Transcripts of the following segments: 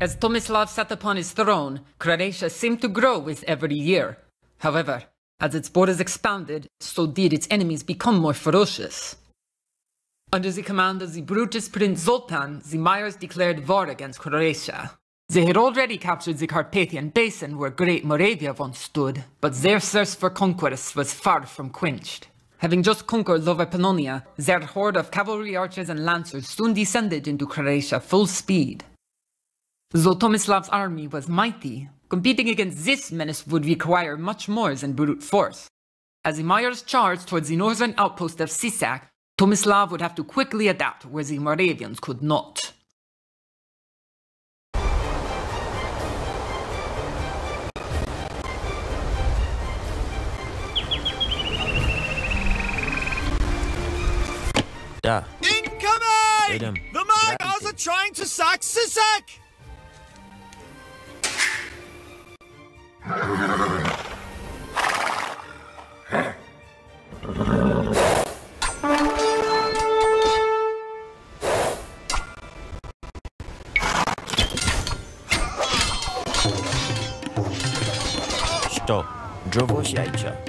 As Tomislav sat upon his throne, Croatia seemed to grow with every year. However, as its borders expanded, so did its enemies become more ferocious. Under the command of the Brutus Prince Zoltan, the Magyars declared war against Croatia. They had already captured the Carpathian Basin where Great Moravia once stood, but their thirst for conquest was far from quenched. Having just conquered Lower Pannonia, their horde of cavalry archers and lancers soon descended into Croatia full speed. Though Tomislav's army was mighty, competing against this menace would require much more than brute force. As the Magyars charged towards the northern outpost of Sisak, Tomislav would have to quickly adapt where the Moravians could not. Da. Incoming! The Magyars are trying to sack Sisak! Что? Джовосяйча. Что?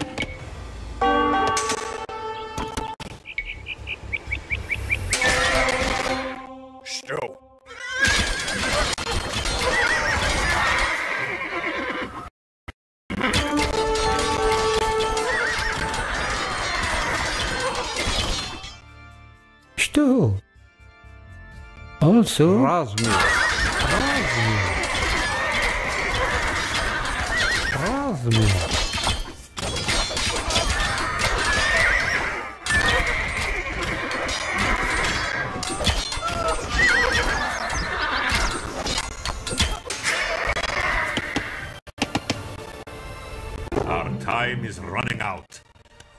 Our time is running out.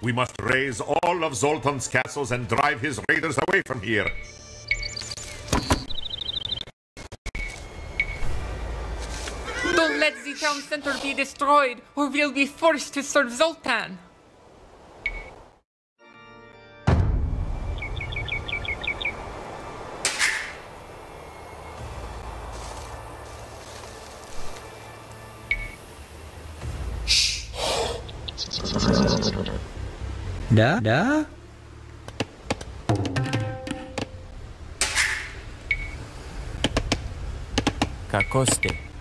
We must raze all of Zoltan's castles and drive his raiders away from here. center be destroyed, or we'll be forced to serve Zoltan. Da, da. Kakoste.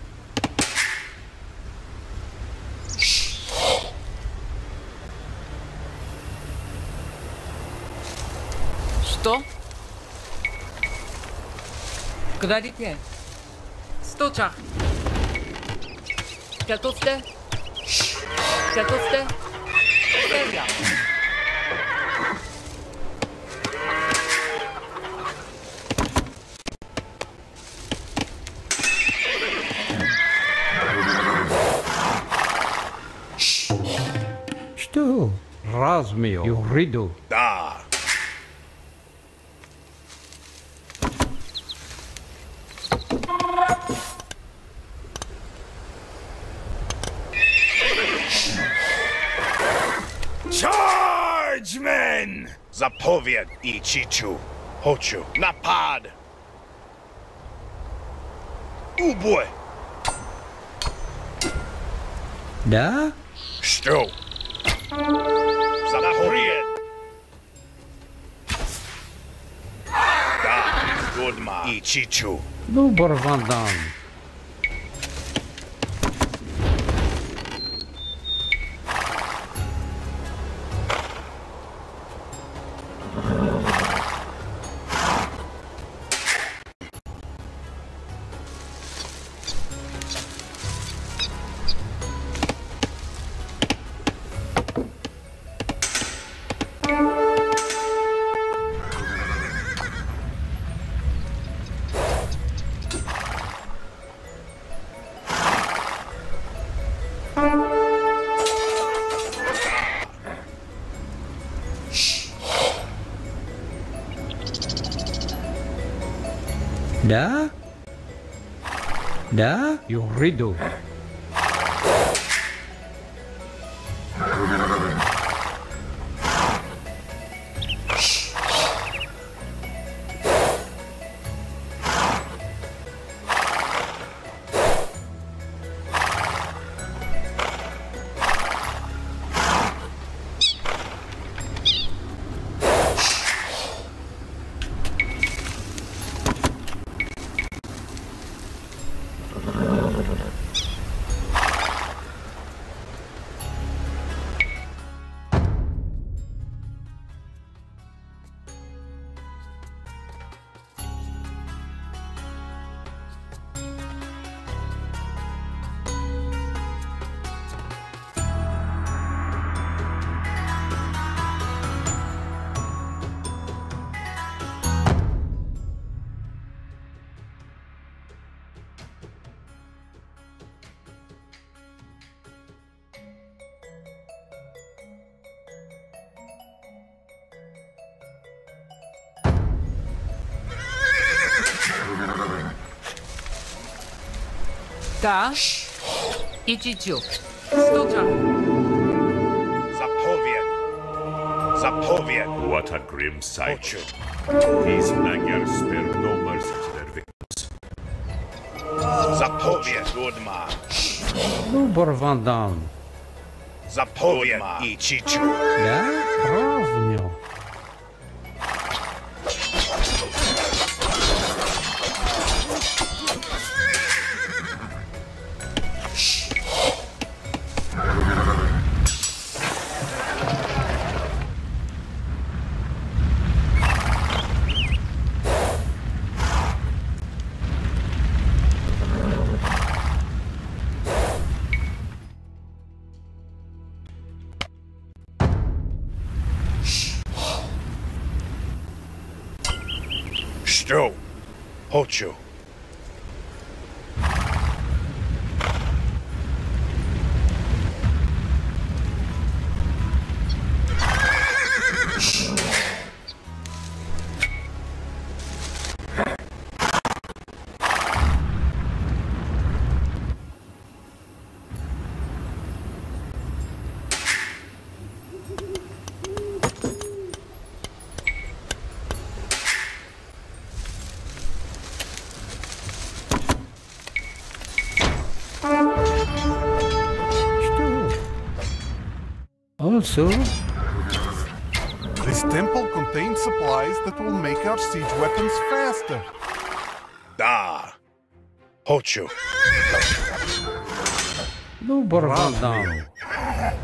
Куда дикне? Столчах. Готовьте. Готовьте. Серия. Что? Размер, юриду. Soviet Ichichu. Хочу. Напад! Убой! Да? Что? Запрет! Да, Гудман. Ичичу. Ну, Барвандан. corrido. Da i Dziciu. Zgoda. Zapowiem. Zapowiem. What a grim sight. These Magyars spare no mercy to their victims. Zapowiem, good man. No, Borvan. Zapowiem i Dziciu. Ja? Równio. 8. also... This temple contains supplies that will make our siege weapons faster. Da. Hochu. No, Borval now.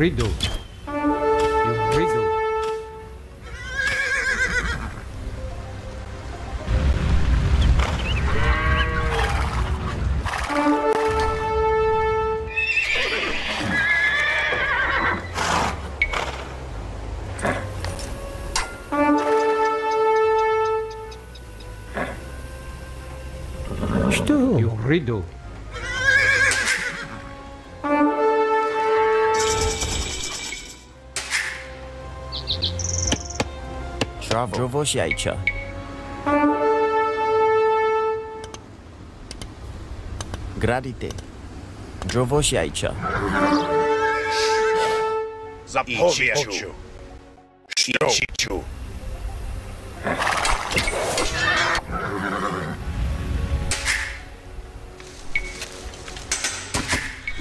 corrido. Travel. Dravosh Yaicha. Gradite. Zapowiedz. Ocho. Ichichu.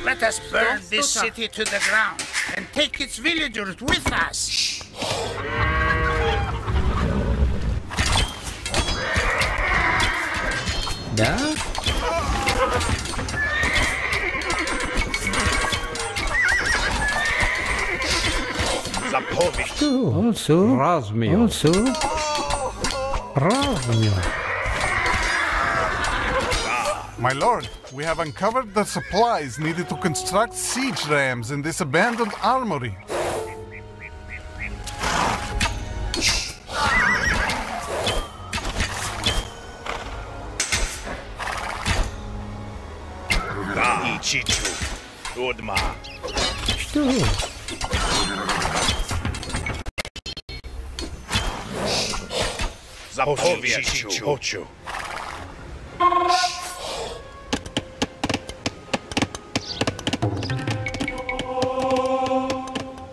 Let us burn this city to the ground and take its villagers with us. Linda. Also, Razmio. Also, Razmio. My lord, we have uncovered the supplies needed to construct siege rams in this abandoned armory. Zapowiedz. Ichichu. Ocho.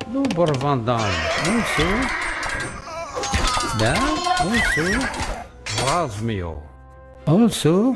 Выбор Ван Also, да? Also, Размер. Also,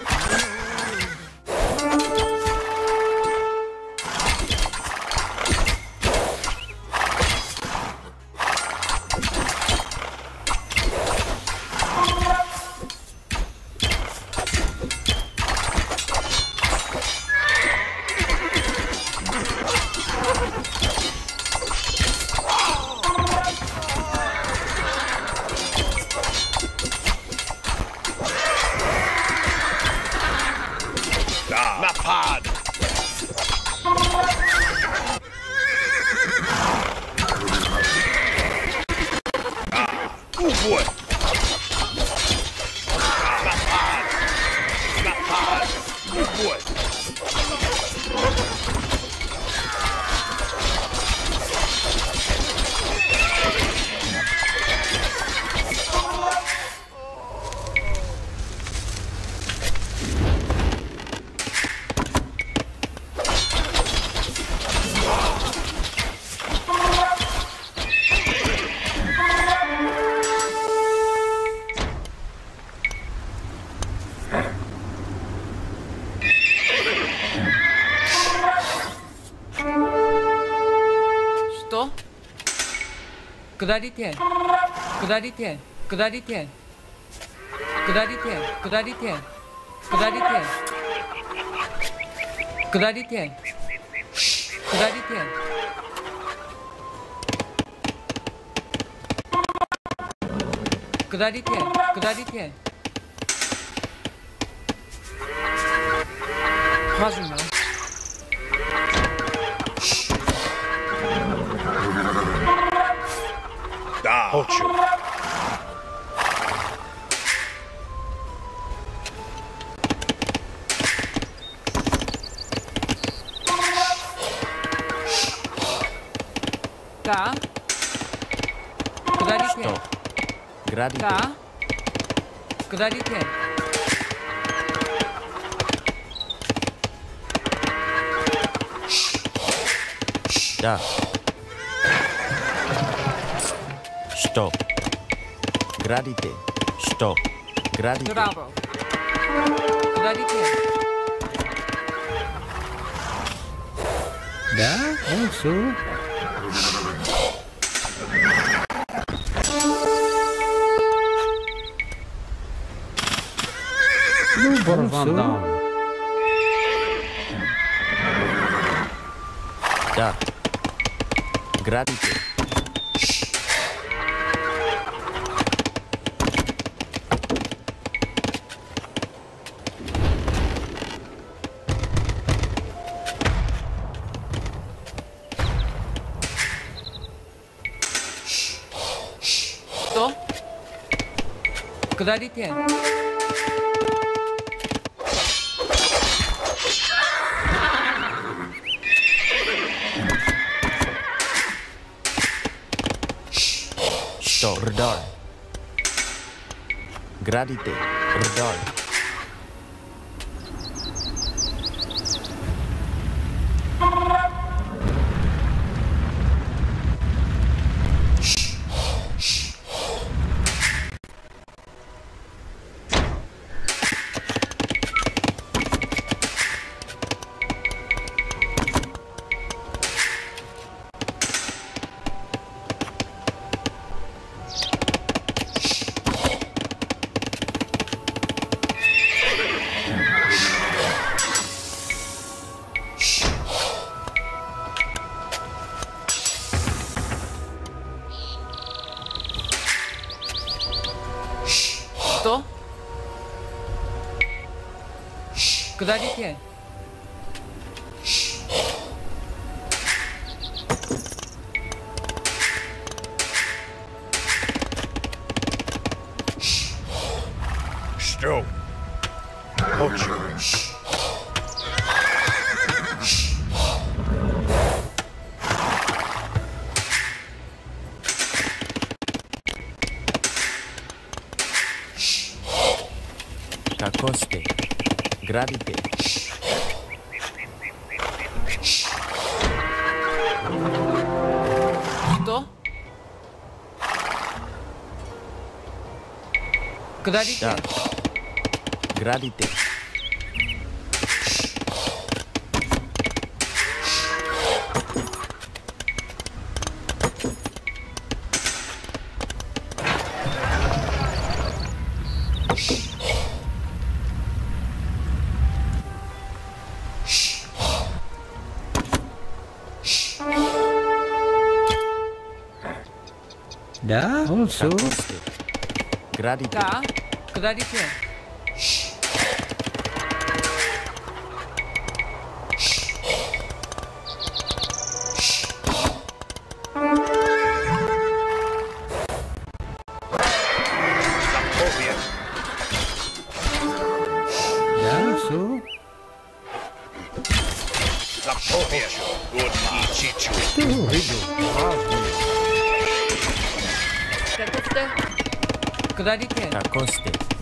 下りて下りて下りて下りて下りて下りて下りて下りて下りて下りて Rozumiem. Da. Молчу. Да. Куда Что? Грабите? Да. Говорите. Да. Stop. Gradite. Stop. Gradite. Bravo. Gradite. Da? Oh, so. Nu Van Dam. Da. Gratitude. modalité. Stordar. Gradite. Lagi. Градите. Да. Градите. Да, он все. gratitude. Da, gratitude.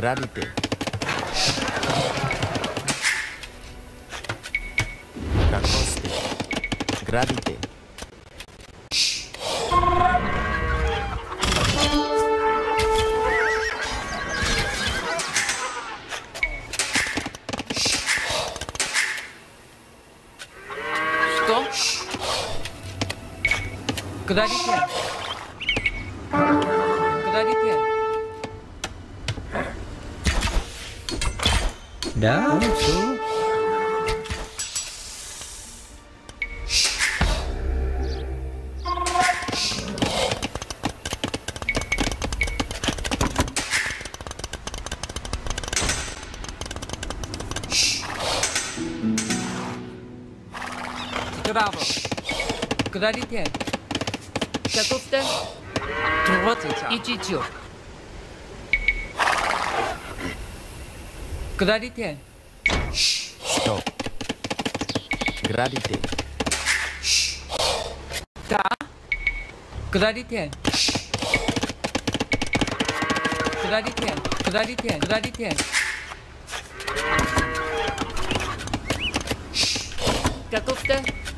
Украли ты. Кокос ты. Грабли ты. Что? Куда летели? Куда готовьте, Каков-то? Двадцать и тетек. Куда летят? Градите. Да. Куда летят? Куда летят? готовьте, летят?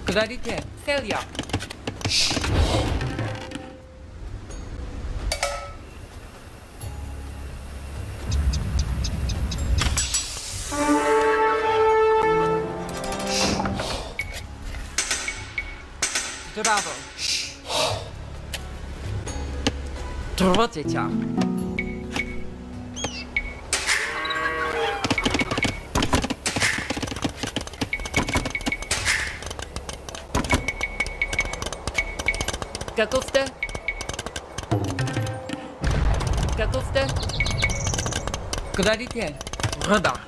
Куда летят? Вот ведь а. Каков-то? Каков-то? Куда летели? Радар.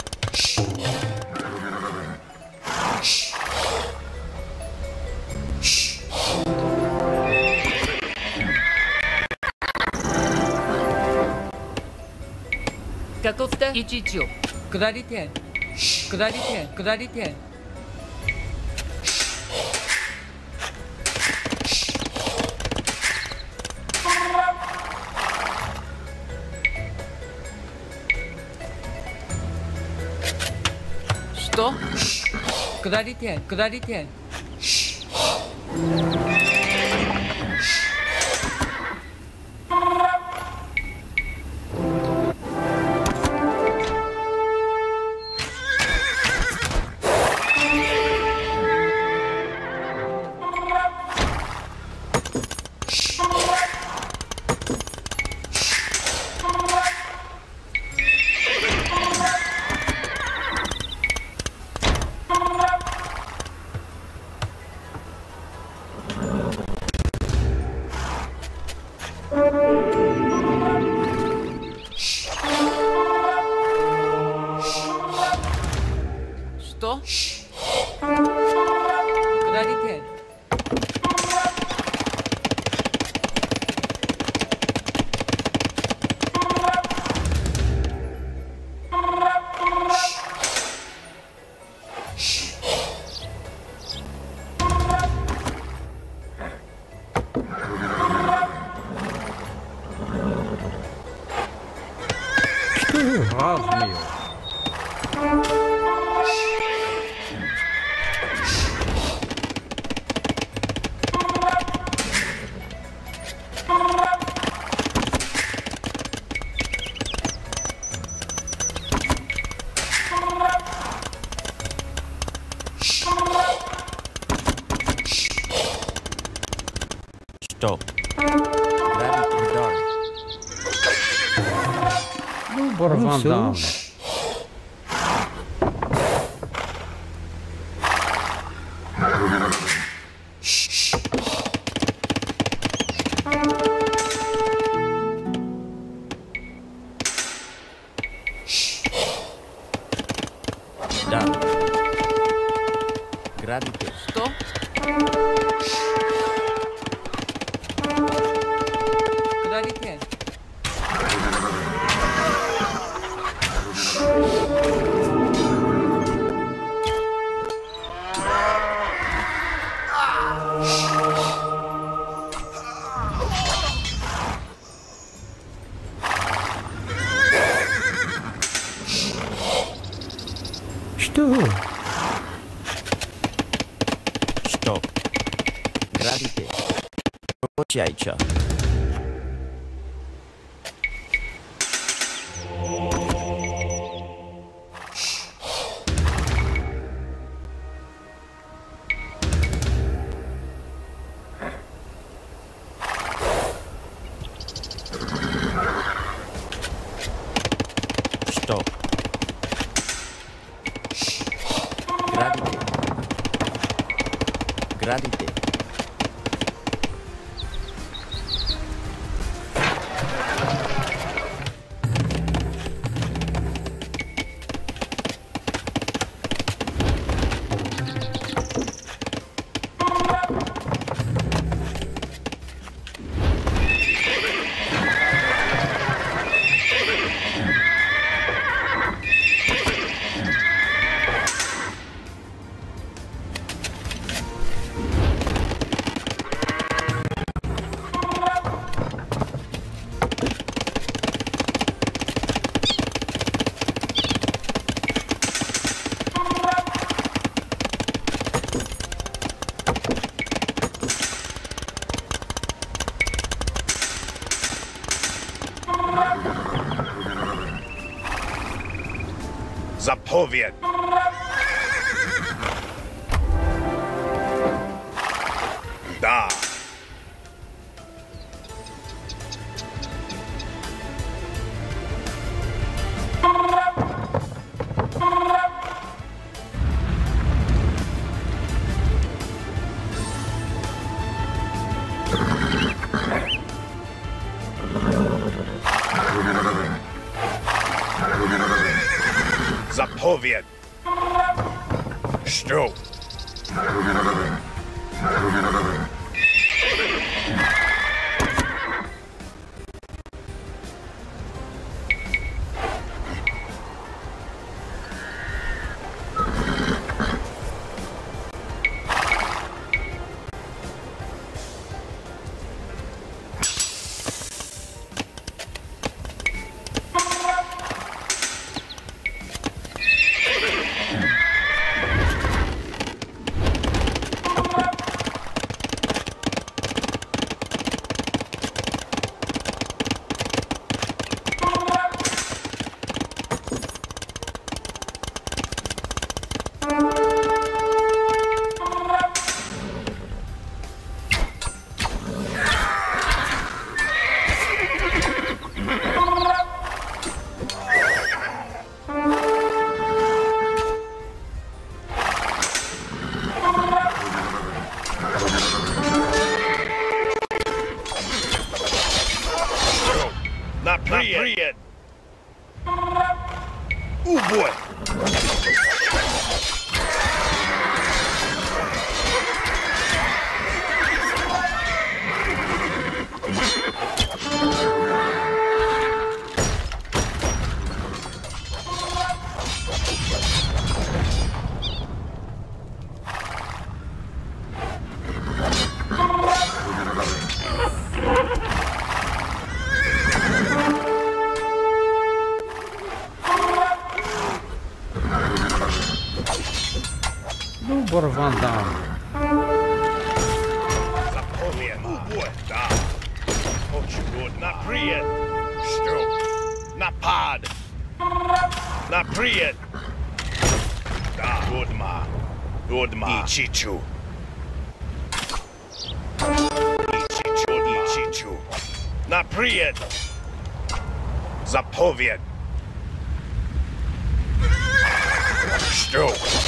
11を下り点下り点下り点下り点下り点。Oh, Neal. Что? Что? Грабите. Получай, чё? werden. Na prijet. Stroke. Napad. Na prijet. Da. Odma. Odma. Ichichu. Ichichu. Ichichu. Na prijet. Zapoviet. Stroke.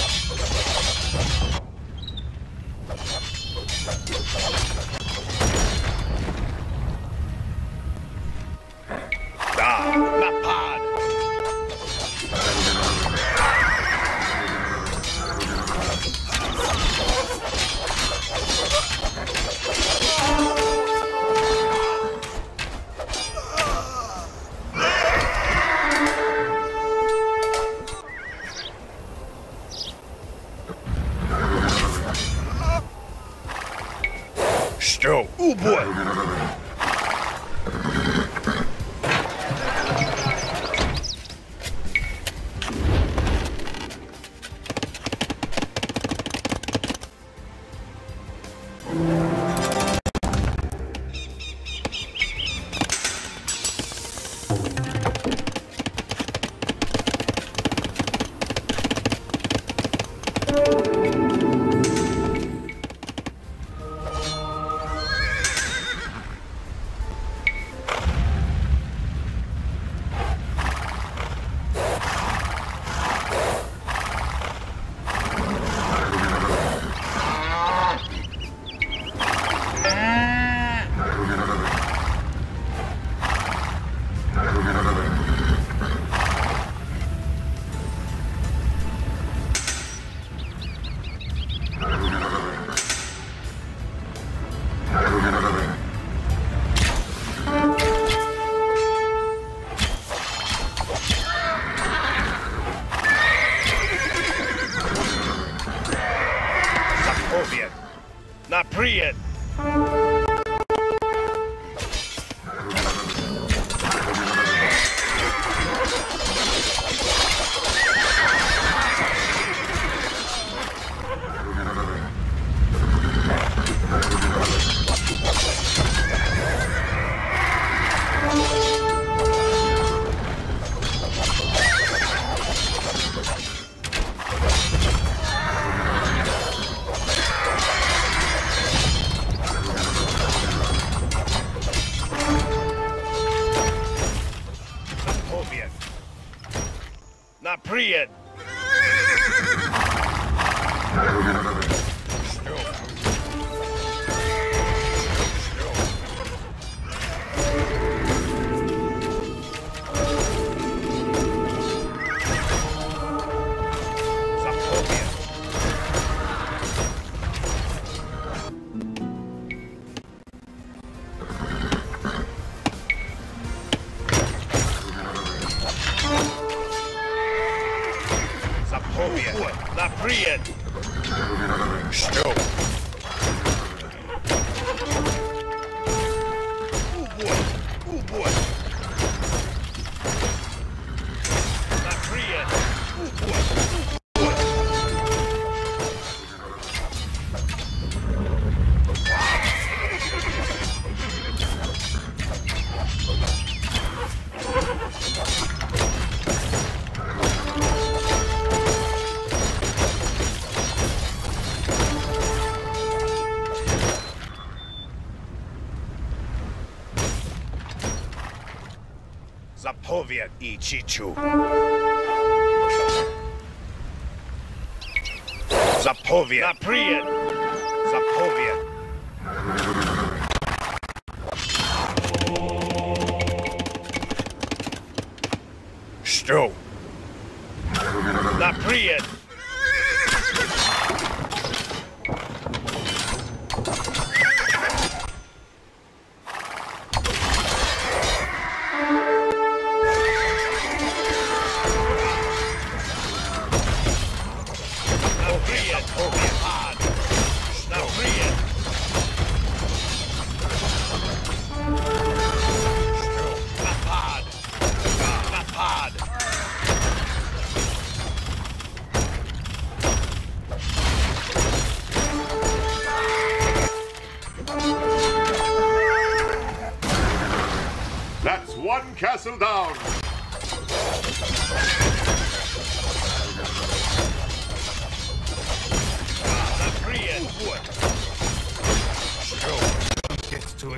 wird, Ichichu. Zapovian. Zaprian.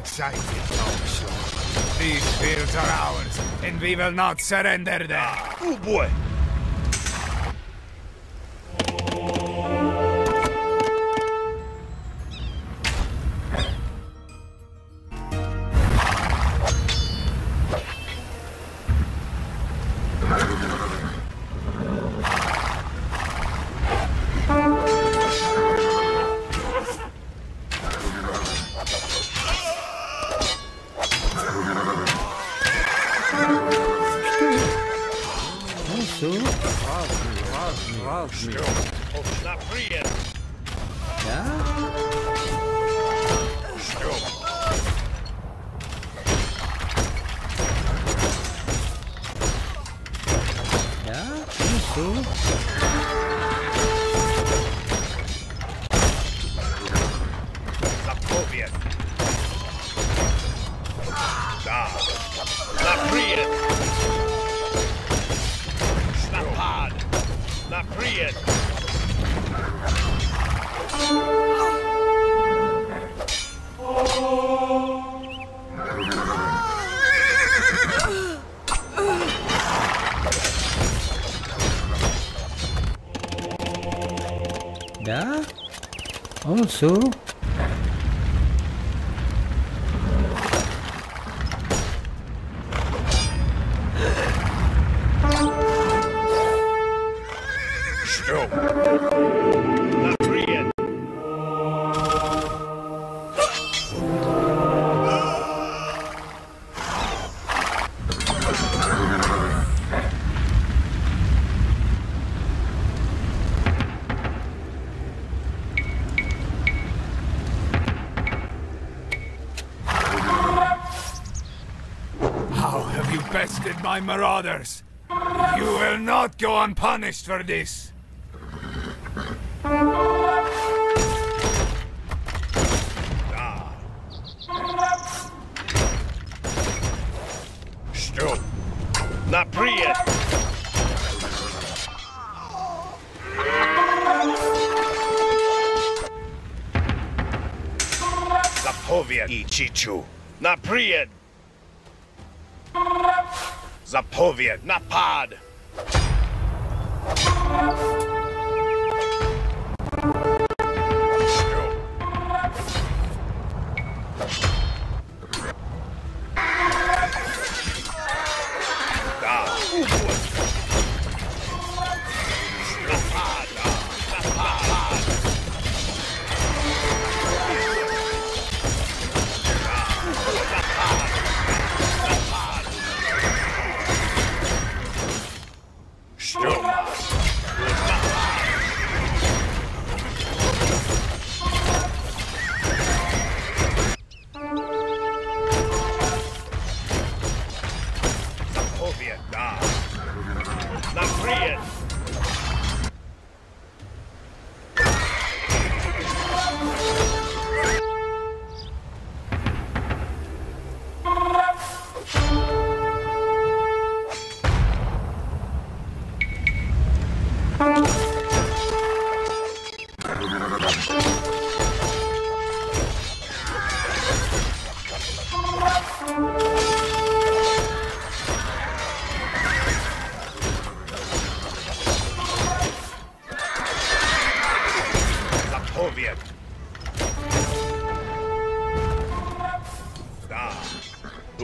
excited, These fields are ours, and we will not surrender them. Ah, oh boy! Oh, also marauders? You will not go unpunished for this. Soviet, not pod.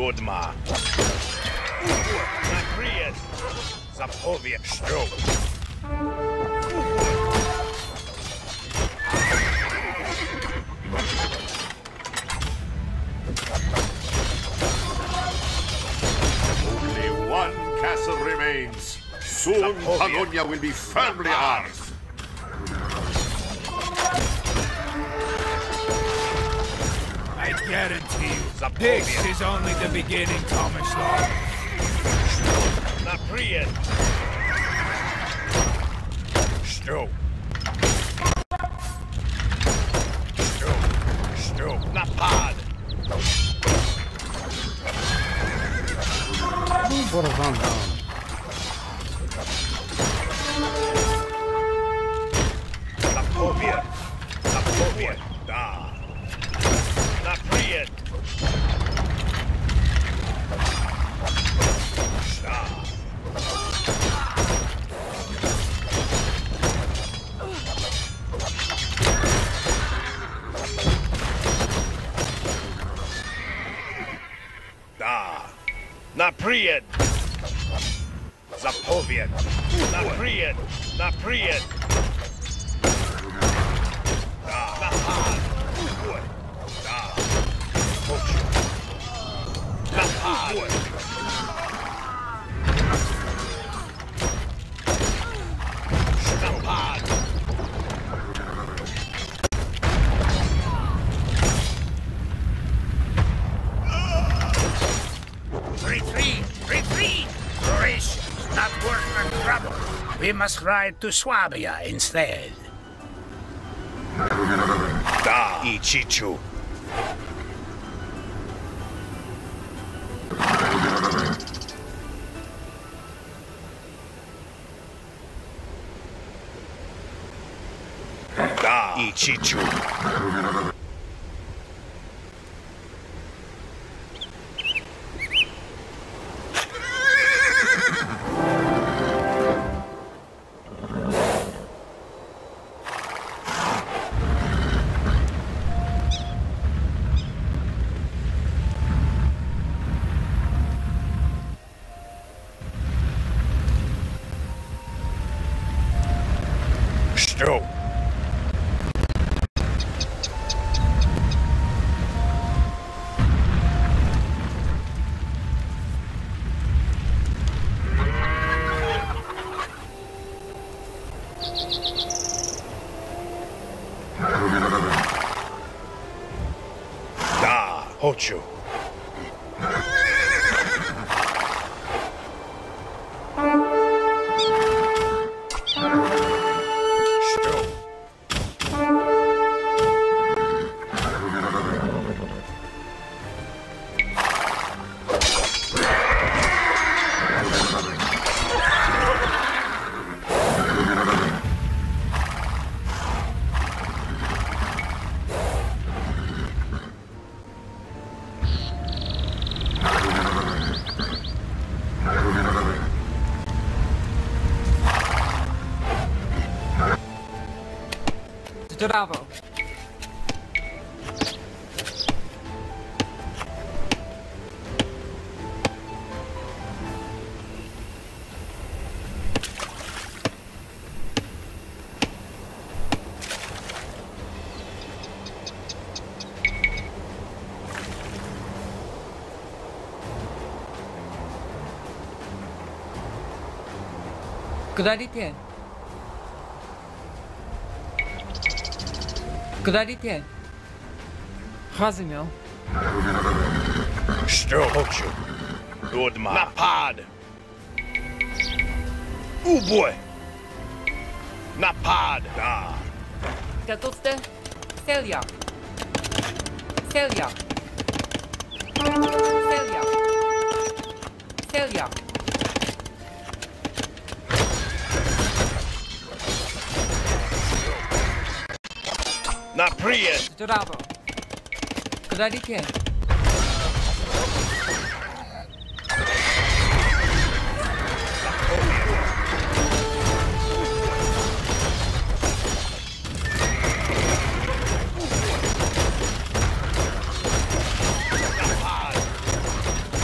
Dudma. Naprijed. Zapowiedz. Szczur. Only one castle remains. Soon Polonia will be firmly ours. I guarantee you, this is only the beginning, Tomislav. Naprijed. Szczur. Naprijed. Zapowiedz. Naprijed. Naprijed. Must ride to Swabia instead. Da. I Chichu. Da. I Do Bravo. Good idea. 下りて Rozumiał. Strohociu. Rodma. Napad. Uboj. Napad. Da. Tatuste. Celia. Celia. Celia. Celia. Doravo. Gradike.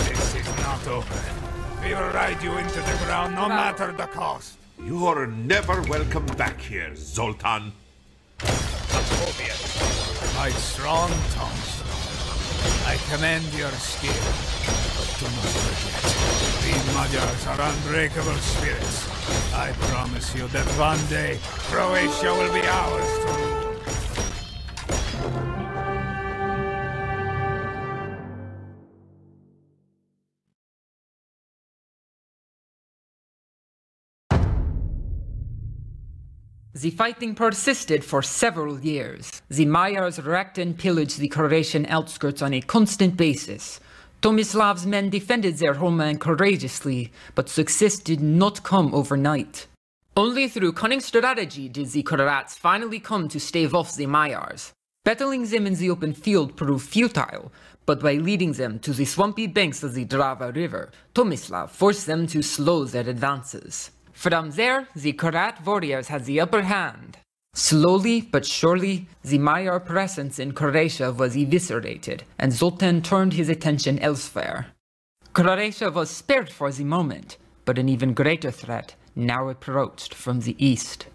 This is not open. We will ride you into the ground no matter the cost. You are never welcome back here, Zoltan. Sokovia. My strong tongue. I commend your skill. But do not forget, these Magyars are unbreakable spirits. I promise you that one day, Croatia will be ours to rule. The fighting persisted for several years. The Magyars wrecked and pillaged the Croatian outskirts on a constant basis. Tomislav's men defended their homeland courageously, but success did not come overnight. Only through cunning strategy did the Croats finally come to stave off the Magyars. Battling them in the open field proved futile, but by leading them to the swampy banks of the Drava River, Tomislav forced them to slow their advances. From there, the Croat warriors had the upper hand. Slowly but surely, the Magyar presence in Croatia was eviscerated, and Zoltan turned his attention elsewhere. Croatia was spared for the moment, but an even greater threat now approached from the east.